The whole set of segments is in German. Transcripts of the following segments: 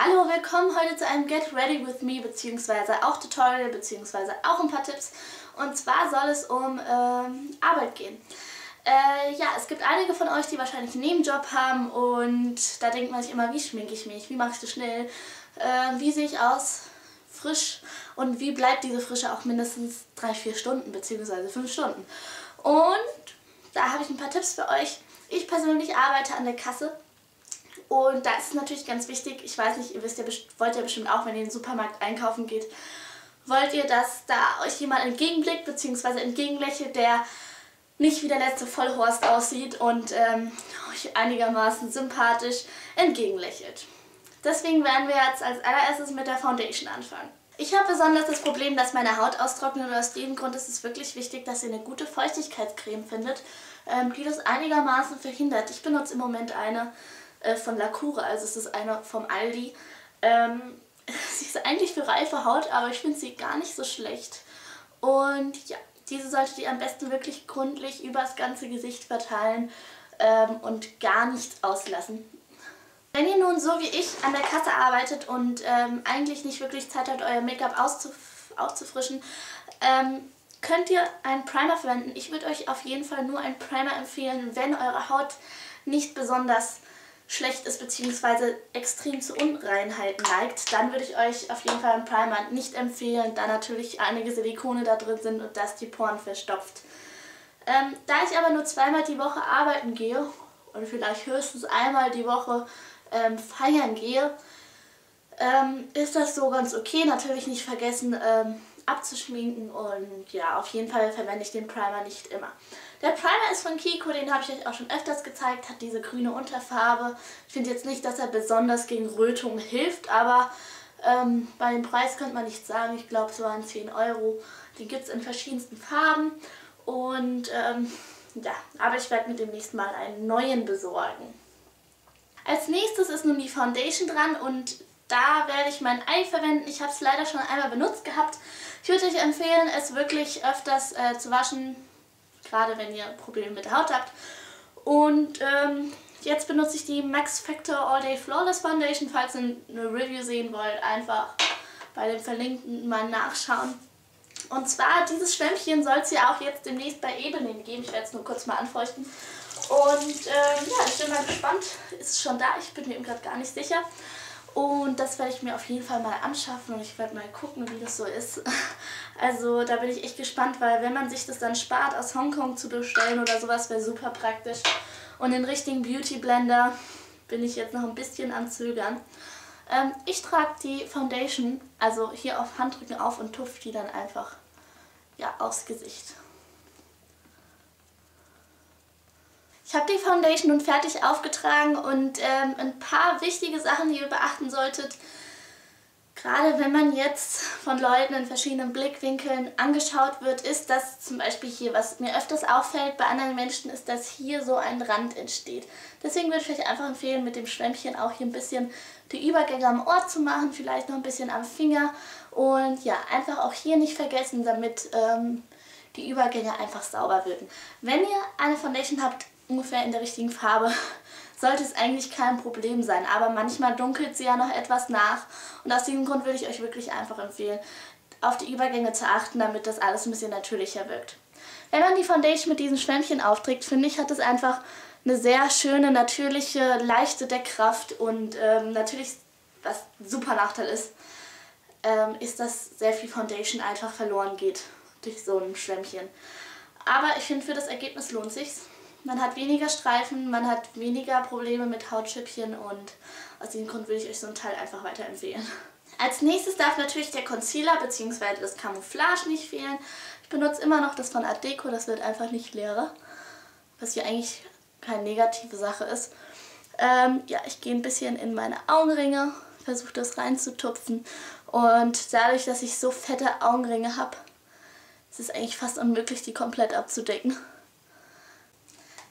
Hallo, willkommen heute zu einem Get Ready With Me beziehungsweise auch Tutorial beziehungsweise auch ein paar Tipps. Und zwar soll es um ähm, Arbeit gehen. Äh, ja, es gibt einige von euch, die wahrscheinlich einen Nebenjob haben und da denkt man sich immer, wie schminke ich mich, wie mache ich das schnell, äh, wie sehe ich aus, frisch und wie bleibt diese Frische auch mindestens 3-4 Stunden beziehungsweise 5 Stunden. Und da habe ich ein paar Tipps für euch. Ich persönlich arbeite an der Kasse und da ist es natürlich ganz wichtig, ich weiß nicht, ihr wisst ja, wollt ja bestimmt auch, wenn ihr in den Supermarkt einkaufen geht, wollt ihr, dass da euch jemand entgegenblickt bzw. entgegenlächelt, der nicht wie der letzte Vollhorst aussieht und ähm, euch einigermaßen sympathisch entgegenlächelt. Deswegen werden wir jetzt als allererstes mit der Foundation anfangen. Ich habe besonders das Problem, dass meine Haut austrocknet und aus dem Grund ist es wirklich wichtig, dass ihr eine gute Feuchtigkeitscreme findet, ähm, die das einigermaßen verhindert. Ich benutze im Moment eine äh, von Lacura, also es ist eine vom Aldi. Ähm, sie ist eigentlich für reife Haut, aber ich finde sie gar nicht so schlecht. Und ja, diese solltet ihr am besten wirklich gründlich übers ganze Gesicht verteilen ähm, und gar nichts auslassen. Wenn ihr nun so wie ich an der Kasse arbeitet und ähm, eigentlich nicht wirklich Zeit habt, euer Make-up aufzufrischen, ähm, könnt ihr einen Primer verwenden. Ich würde euch auf jeden Fall nur einen Primer empfehlen, wenn eure Haut nicht besonders schlecht ist bzw. extrem zu Unreinheiten neigt, dann würde ich euch auf jeden Fall einen Primer nicht empfehlen, da natürlich einige Silikone da drin sind und das die Poren verstopft. Ähm, da ich aber nur zweimal die Woche arbeiten gehe und vielleicht höchstens einmal die Woche ähm, feiern gehe, ähm, ist das so ganz okay. Natürlich nicht vergessen ähm, abzuschminken und ja, auf jeden Fall verwende ich den Primer nicht immer. Der Primer ist von Kiko, den habe ich euch auch schon öfters gezeigt, hat diese grüne Unterfarbe. Ich finde jetzt nicht, dass er besonders gegen Rötung hilft, aber ähm, bei dem Preis könnte man nichts sagen. Ich glaube, es waren 10 Euro. Den gibt es in verschiedensten Farben und ähm, ja, aber ich werde mir demnächst mal einen neuen besorgen. Als nächstes ist nun die Foundation dran und da werde ich mein Ei verwenden. Ich habe es leider schon einmal benutzt gehabt. Ich würde euch empfehlen, es wirklich öfters äh, zu waschen, gerade wenn ihr Probleme mit der Haut habt. Und ähm, jetzt benutze ich die Max Factor All Day Flawless Foundation. Falls ihr eine Review sehen wollt, einfach bei dem Verlinkten mal nachschauen. Und zwar, dieses Schwämmchen soll es ja auch jetzt demnächst bei Ebenen geben. Ich werde es nur kurz mal anfeuchten. Und äh, ja, ich bin mal gespannt. Ist es schon da? Ich bin mir eben gerade gar nicht sicher. Und das werde ich mir auf jeden Fall mal anschaffen und ich werde mal gucken, wie das so ist. Also da bin ich echt gespannt, weil wenn man sich das dann spart, aus Hongkong zu bestellen oder sowas, wäre super praktisch. Und den richtigen Beauty Blender bin ich jetzt noch ein bisschen am Zögern. Ähm, ich trage die Foundation, also hier auf Handrücken auf und tupfe die dann einfach ja, aufs Gesicht. Ich habe die Foundation nun fertig aufgetragen und ähm, ein paar wichtige Sachen, die ihr beachten solltet. Gerade wenn man jetzt von Leuten in verschiedenen Blickwinkeln angeschaut wird, ist das zum Beispiel hier, was mir öfters auffällt bei anderen Menschen, ist, dass hier so ein Rand entsteht. Deswegen würde ich euch einfach empfehlen, mit dem Schwämmchen auch hier ein bisschen die Übergänge am Ohr zu machen, vielleicht noch ein bisschen am Finger. Und ja, einfach auch hier nicht vergessen, damit ähm, die Übergänge einfach sauber wirken. Wenn ihr eine Foundation habt, ungefähr in der richtigen Farbe, sollte es eigentlich kein Problem sein. Aber manchmal dunkelt sie ja noch etwas nach und aus diesem Grund würde ich euch wirklich einfach empfehlen, auf die Übergänge zu achten, damit das alles ein bisschen natürlicher wirkt. Wenn man die Foundation mit diesen Schwämmchen aufträgt, finde ich, hat es einfach eine sehr schöne, natürliche, leichte Deckkraft und ähm, natürlich, was super Nachteil ist, ähm, ist, dass sehr viel Foundation einfach verloren geht durch so ein Schwämmchen. Aber ich finde, für das Ergebnis lohnt sich's. Man hat weniger Streifen, man hat weniger Probleme mit Hautschüppchen und aus diesem Grund würde ich euch so ein Teil einfach weiterempfehlen. Als nächstes darf natürlich der Concealer bzw. das Camouflage nicht fehlen. Ich benutze immer noch das von Art Deco, das wird einfach nicht leerer, was ja eigentlich keine negative Sache ist. Ähm, ja, ich gehe ein bisschen in meine Augenringe, versuche das reinzutupfen und dadurch, dass ich so fette Augenringe habe, ist es eigentlich fast unmöglich, die komplett abzudecken.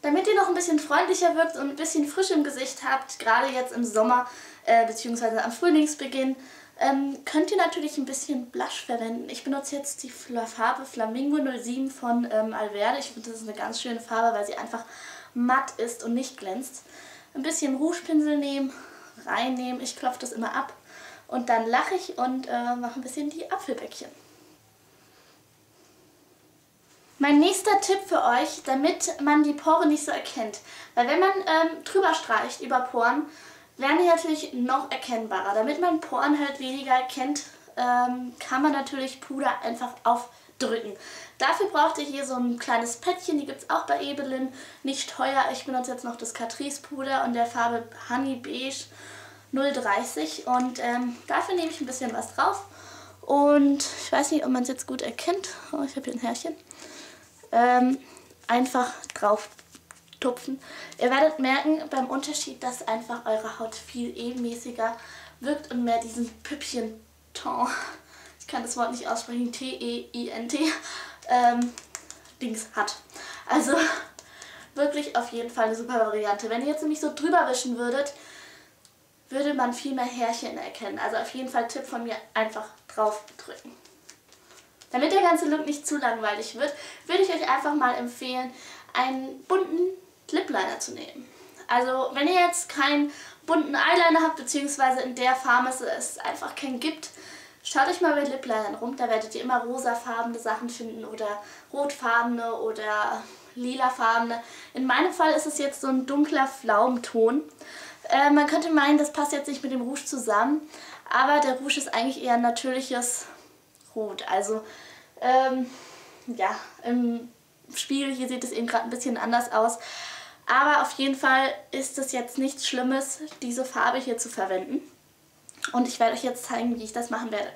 Damit ihr noch ein bisschen freundlicher wirkt und ein bisschen frisch im Gesicht habt, gerade jetzt im Sommer äh, bzw. am Frühlingsbeginn, ähm, könnt ihr natürlich ein bisschen Blush verwenden. Ich benutze jetzt die Farbe Flamingo 07 von ähm, Alverde. Ich finde, das ist eine ganz schöne Farbe, weil sie einfach matt ist und nicht glänzt. Ein bisschen Rougepinsel nehmen, reinnehmen. Ich klopfe das immer ab und dann lache ich und äh, mache ein bisschen die Apfelbäckchen. Mein nächster Tipp für euch, damit man die Poren nicht so erkennt. Weil wenn man ähm, drüber streicht über Poren, werden die natürlich noch erkennbarer. Damit man Poren halt weniger erkennt, ähm, kann man natürlich Puder einfach aufdrücken. Dafür braucht ihr hier so ein kleines Päckchen, die gibt es auch bei Ebelin. Nicht teuer, ich benutze jetzt noch das Catrice Puder und der Farbe Honey Beige 030 und ähm, dafür nehme ich ein bisschen was drauf. Und ich weiß nicht, ob man es jetzt gut erkennt. Oh, ich habe hier ein Härchen. Ähm, einfach drauf tupfen. Ihr werdet merken beim Unterschied, dass einfach eure Haut viel ebenmäßiger wirkt und mehr diesen Püppchen-Ton, ich kann das Wort nicht aussprechen, T-E-I-N-T, ähm, Dings hat. Also wirklich auf jeden Fall eine super Variante. Wenn ihr jetzt nämlich so drüber wischen würdet, würde man viel mehr Härchen erkennen. Also auf jeden Fall Tipp von mir, einfach drauf drücken. Damit der ganze Look nicht zu langweilig wird, würde ich euch einfach mal empfehlen, einen bunten Lip Liner zu nehmen. Also wenn ihr jetzt keinen bunten Eyeliner habt, beziehungsweise in der Farbe es einfach keinen gibt, schaut euch mal bei Lip Linern rum. Da werdet ihr immer rosafarbene Sachen finden oder rotfarbene oder lilafarbene. In meinem Fall ist es jetzt so ein dunkler Pflaumenton. Äh, man könnte meinen, das passt jetzt nicht mit dem Rouge zusammen, aber der Rouge ist eigentlich eher ein natürliches Rot. Also, ähm, ja, im Spiegel hier sieht es eben gerade ein bisschen anders aus. Aber auf jeden Fall ist es jetzt nichts Schlimmes, diese Farbe hier zu verwenden. Und ich werde euch jetzt zeigen, wie ich das machen werde.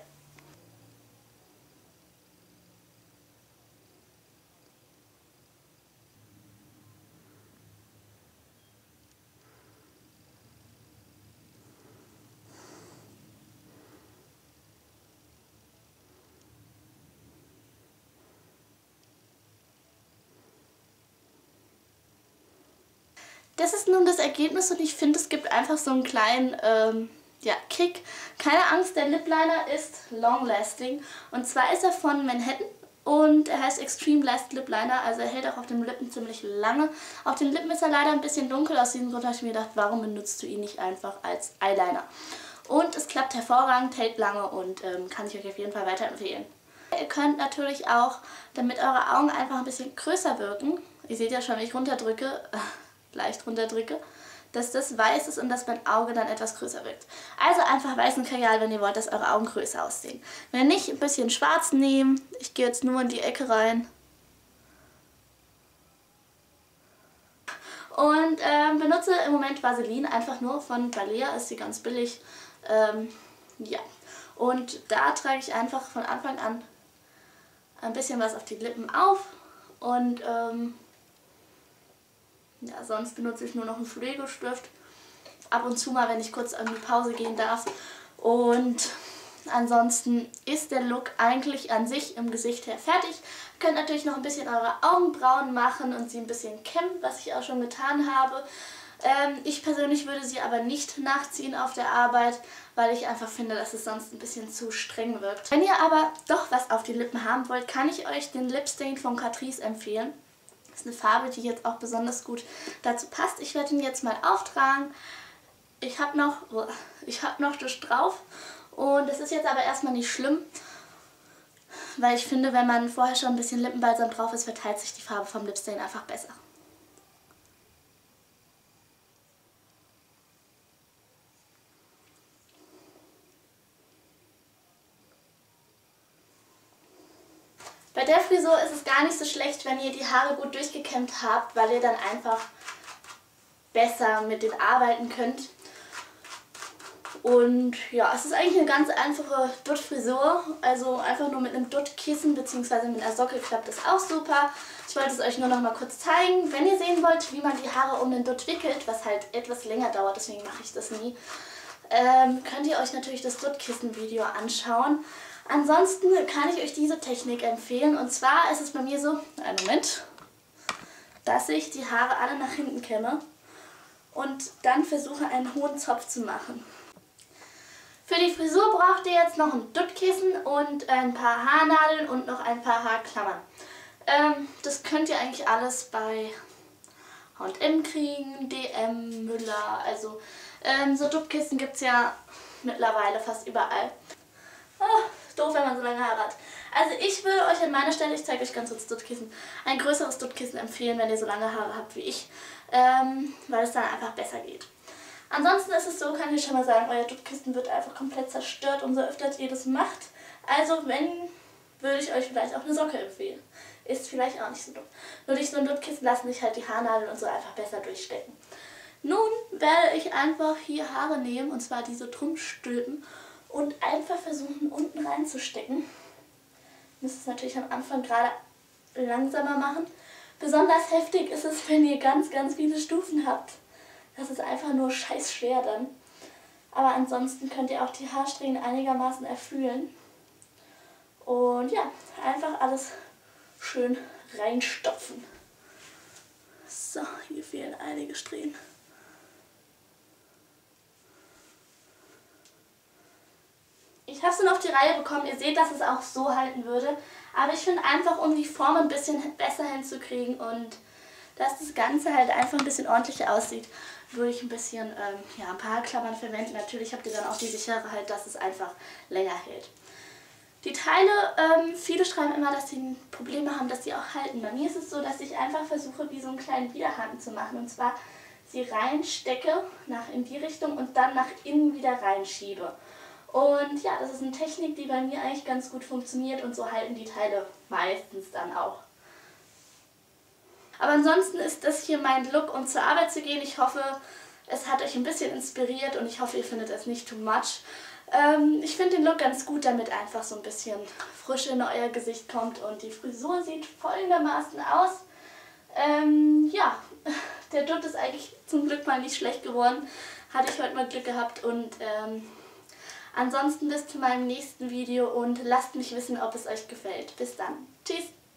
Das ist nun das Ergebnis und ich finde, es gibt einfach so einen kleinen ähm, ja, Kick. Keine Angst, der Lip Liner ist long lasting. Und zwar ist er von Manhattan und er heißt Extreme Last Lip Liner, also er hält auch auf den Lippen ziemlich lange. Auf den Lippen ist er leider ein bisschen dunkel, aus diesem Grund habe ich mir gedacht, warum benutzt du ihn nicht einfach als Eyeliner? Und es klappt hervorragend, hält lange und ähm, kann ich euch auf jeden Fall weiterempfehlen. Ihr könnt natürlich auch, damit eure Augen einfach ein bisschen größer wirken, ihr seht ja schon, wenn ich runterdrücke, leicht runterdrücke, dass das weiß ist und dass mein Auge dann etwas größer wirkt. Also einfach weißen Kajal, wenn ihr wollt, dass eure Augen größer aussehen. Wenn nicht, ein bisschen schwarz nehmen. Ich gehe jetzt nur in die Ecke rein. Und ähm, benutze im Moment Vaseline einfach nur von Balea, ist sie ganz billig. Ähm, ja. Und da trage ich einfach von Anfang an ein bisschen was auf die Lippen auf und ähm, ja, sonst benutze ich nur noch einen Pflegestift. Ab und zu mal, wenn ich kurz an die Pause gehen darf. Und ansonsten ist der Look eigentlich an sich im Gesicht her fertig. Ihr könnt natürlich noch ein bisschen eure Augenbrauen machen und sie ein bisschen kämmen, was ich auch schon getan habe. Ähm, ich persönlich würde sie aber nicht nachziehen auf der Arbeit, weil ich einfach finde, dass es sonst ein bisschen zu streng wirkt. Wenn ihr aber doch was auf die Lippen haben wollt, kann ich euch den Lipstain von Catrice empfehlen. Das ist eine Farbe, die jetzt auch besonders gut dazu passt. Ich werde ihn jetzt mal auftragen. Ich habe noch, ich hab noch das drauf und es ist jetzt aber erstmal nicht schlimm, weil ich finde, wenn man vorher schon ein bisschen Lippenbalsam drauf ist, verteilt sich die Farbe vom Lipstain einfach besser. Der Frisur ist es gar nicht so schlecht, wenn ihr die Haare gut durchgekämmt habt, weil ihr dann einfach besser mit denen arbeiten könnt. Und ja, es ist eigentlich eine ganz einfache Dutt-Frisur. Also einfach nur mit einem Dutt-Kissen bzw. mit einer Socke klappt das auch super. Ich wollte es euch nur noch mal kurz zeigen. Wenn ihr sehen wollt, wie man die Haare um den Dutt wickelt, was halt etwas länger dauert, deswegen mache ich das nie, ähm, könnt ihr euch natürlich das Dutt-Kissen-Video anschauen. Ansonsten kann ich euch diese Technik empfehlen. Und zwar ist es bei mir so, einen Moment, dass ich die Haare alle nach hinten kämme und dann versuche einen hohen Zopf zu machen. Für die Frisur braucht ihr jetzt noch ein Duttkissen und ein paar Haarnadeln und noch ein paar Haarklammern. Ähm, das könnt ihr eigentlich alles bei H&M kriegen, DM, Müller, also Ähm, so Duttkissen gibt es ja mittlerweile fast überall. Oh, doof, wenn man so lange Haare hat. Also ich würde euch an meiner Stelle, ich zeige euch ganz kurz Duttkissen, ein größeres Duttkissen empfehlen, wenn ihr so lange Haare habt wie ich, ähm, weil es dann einfach besser geht. Ansonsten ist es so, kann ich schon mal sagen, euer Duttkissen wird einfach komplett zerstört, umso öfter ihr das macht. Also wenn, würde ich euch vielleicht auch eine Socke empfehlen. Ist vielleicht auch nicht so dumm. Nur durch so ein Duttkissen lassen sich halt die Haarnadeln und so einfach besser durchstecken. Nun werde ich einfach hier Haare nehmen, und zwar diese drum stülpen und einfach versuchen unten reinzustecken. Ich muss es natürlich am Anfang gerade langsamer machen. Besonders heftig ist es, wenn ihr ganz, ganz viele Stufen habt. Das ist einfach nur scheiß schwer dann. Aber ansonsten könnt ihr auch die Haarsträhnen einigermaßen erfühlen. Und ja, einfach alles schön reinstopfen. So, hier fehlen einige Strähnen. Ich habe es dann auf die Reihe bekommen. Ihr seht, dass es auch so halten würde. Aber ich finde einfach, um die Form ein bisschen besser hinzukriegen und dass das Ganze halt einfach ein bisschen ordentlicher aussieht, würde ich ein bisschen ähm, ja, ein paar Klammern verwenden. Natürlich habt ihr dann auch die Sicherheit, dass es einfach länger hält. Die Teile, ähm, viele schreiben immer, dass sie Probleme haben, dass sie auch halten. Bei mir ist es so, dass ich einfach versuche, wie so einen kleinen Widerhaken zu machen. Und zwar sie reinstecke nach in die Richtung und dann nach innen wieder reinschiebe. Und ja, das ist eine Technik, die bei mir eigentlich ganz gut funktioniert und so halten die Teile meistens dann auch. Aber ansonsten ist das hier mein Look, um zur Arbeit zu gehen. Ich hoffe, es hat euch ein bisschen inspiriert und ich hoffe, ihr findet es nicht too much. Ähm, ich finde den Look ganz gut, damit einfach so ein bisschen Frische in euer Gesicht kommt und die Frisur sieht folgendermaßen aus. Ähm, ja, der Dutt ist eigentlich zum Glück mal nicht schlecht geworden. Hatte ich heute mal Glück gehabt und ähm, Ansonsten bis zu meinem nächsten Video und lasst mich wissen, ob es euch gefällt. Bis dann. Tschüss!